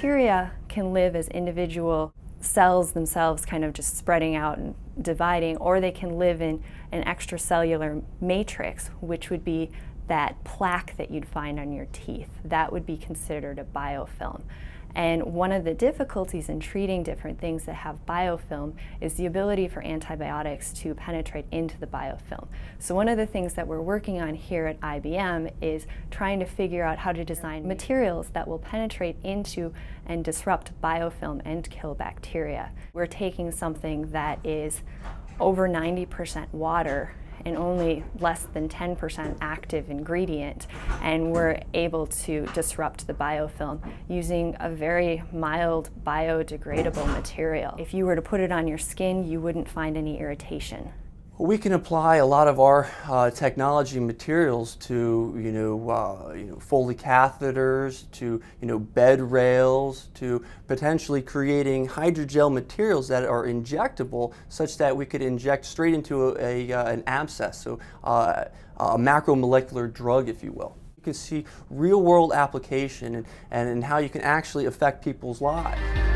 bacteria can live as individual cells themselves kind of just spreading out and dividing, or they can live in an extracellular matrix, which would be that plaque that you'd find on your teeth. That would be considered a biofilm. And one of the difficulties in treating different things that have biofilm is the ability for antibiotics to penetrate into the biofilm. So one of the things that we're working on here at IBM is trying to figure out how to design materials that will penetrate into and disrupt biofilm and kill bacteria. We're taking something that is over 90% water and only less than 10% active ingredient. And we're able to disrupt the biofilm using a very mild biodegradable material. If you were to put it on your skin, you wouldn't find any irritation. We can apply a lot of our uh, technology materials to, you know, uh, you know, Foley catheters, to, you know, bed rails, to potentially creating hydrogel materials that are injectable, such that we could inject straight into a, a uh, an abscess, so uh, a macromolecular drug, if you will. You can see real-world application and, and, and how you can actually affect people's lives.